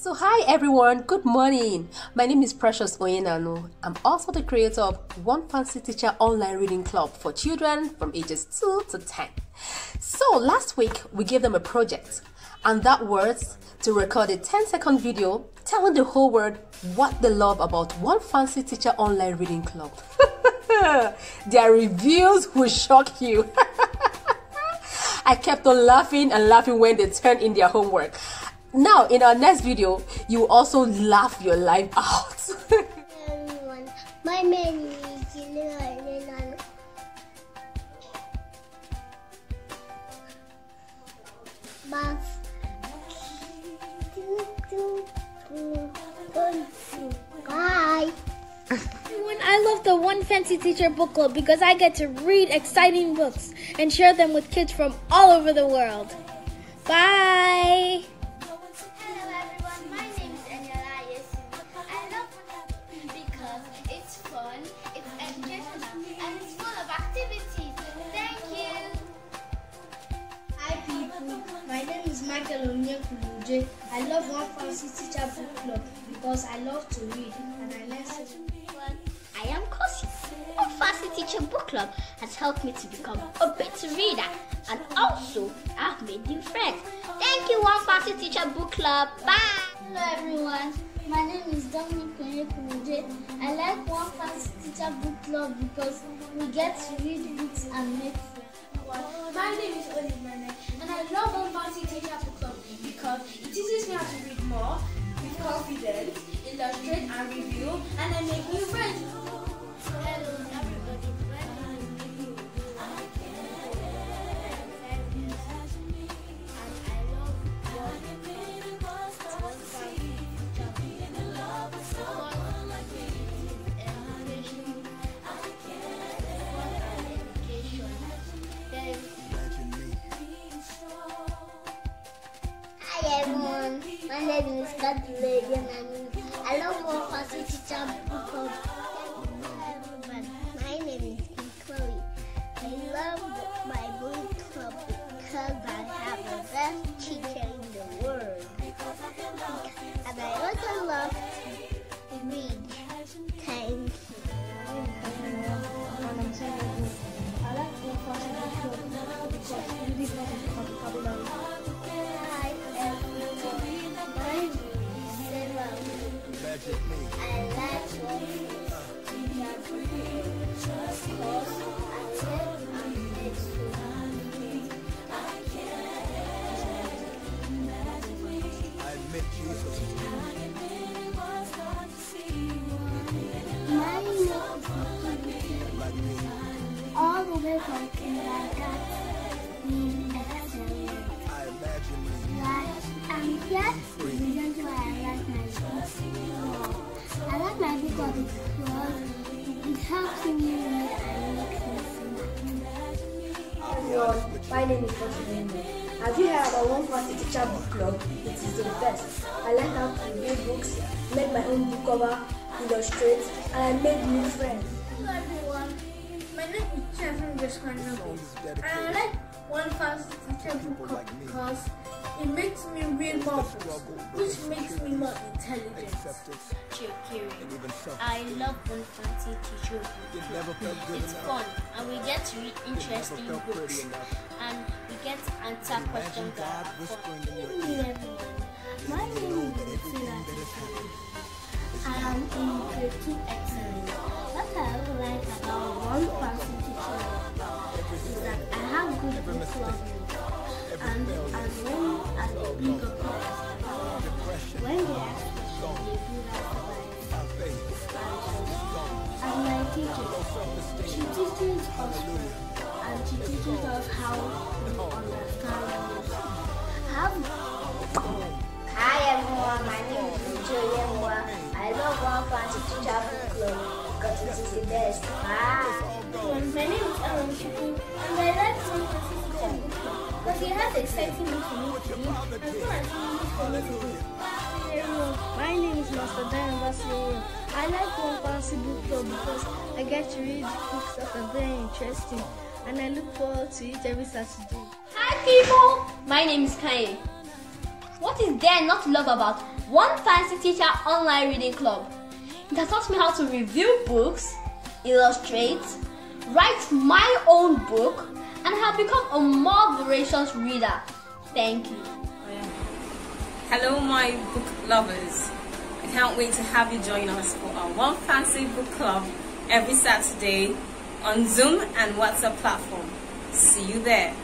So, hi everyone, good morning. My name is Precious Oyenano. I'm also the creator of One Fancy Teacher Online Reading Club for children from ages 2 to 10. So, last week we gave them a project, and that was to record a 10 second video telling the whole world what they love about One Fancy Teacher Online Reading Club. Their reviews will shock you. I kept on laughing and laughing when they turned in their homework. Now, in our next video, you also laugh your life out. everyone. My name is I love the One Fancy Teacher Book Club because I get to read exciting books and share them with kids from all over the world. Bye! People, my name is Michael Onyekuluje. I love One Fancy Teacher Book Club because I love to read and I learn so I am Kosi. One Fancy Teacher Book Club has helped me to become a better reader and also I've made new friends. Thank you, One Fancy Teacher Book Club. Bye. Hello everyone, my name is Dominic Onyekuluje. I like One Fancy Teacher Book Club because we get to read books and make friends. My name is Olimene and I love confidence, illustrate and review, and I make new friends. My name is Kaduladian and I love One Fancy Teacher My like like name is Kosi Have you heard about One Fancy Teacher Book Club? It is the best. I learned how to read books, make my own book cover, illustrate, and I made new friends. Hello everyone, my name is Chefin Jeskanobi and I like One Fancy Teacher Book Club because it makes me read more books, which makes me more intelligent. Chekiri. I love One Fancy Teacher Book It's fun and we get to read interesting books and we get to answer questions that are fun. My name is Lucilla. I am in grade 2 excellence. Teacher, she teaches us and she teaches us how to understand. How Hi everyone, my name is Uche Yemwa. I love One Fancy Book Club because it is the best. Bye. My name is Ellen Chukwu and I like One Fancy Teacher because it has exciting me to read and fun activities for me to do. Hey everyone, my name is Master Dan Basiro. I like One Fancy Book Club because I get to read books that are very interesting and I look forward to it every Saturday. Hi people, my name is Kanye. What is there not to love about One Fancy Teacher Online Reading Club. It has taught me how to review books, illustrate, write my own book, and have become a more voracious reader. Thank you. Hello, my book lovers. I can't wait to have you join us for our One Fancy Book Club every Saturday on Zoom and WhatsApp platform. See you there.